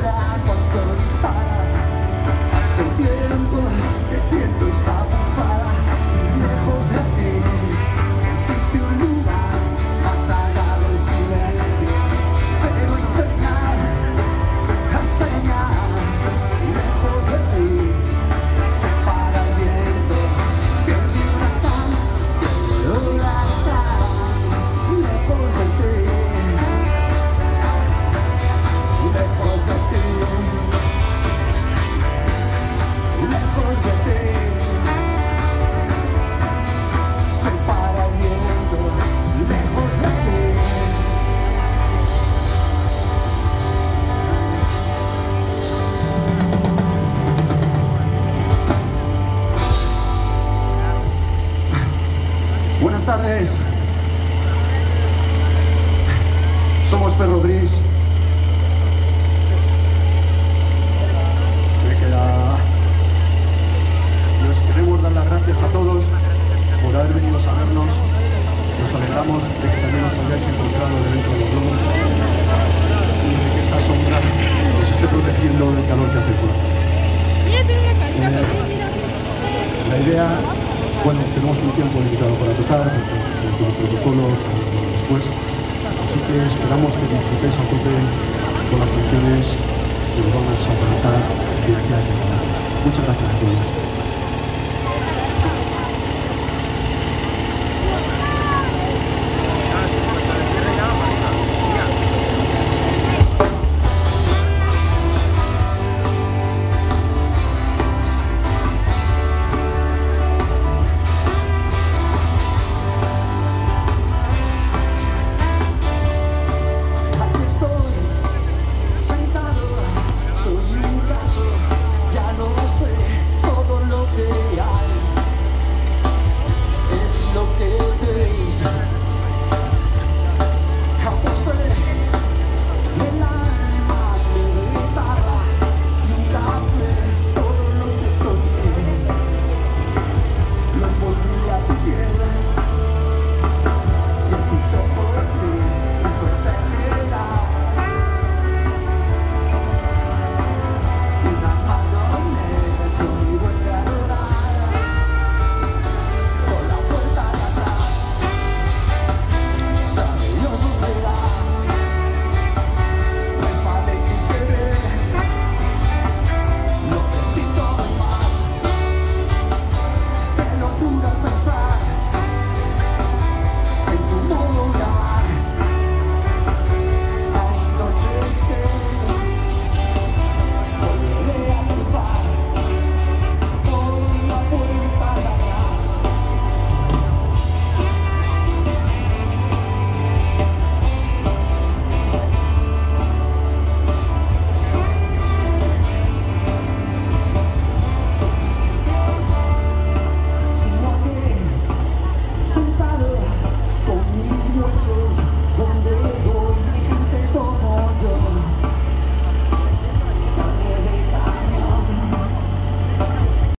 será quando Somos Perro Gris. Tenemos un tiempo limitado para tocar, porque se el protocolo después, así que esperamos que disfrutéis a tope con las funciones que os vamos a tratar de aquí a Muchas gracias a todos.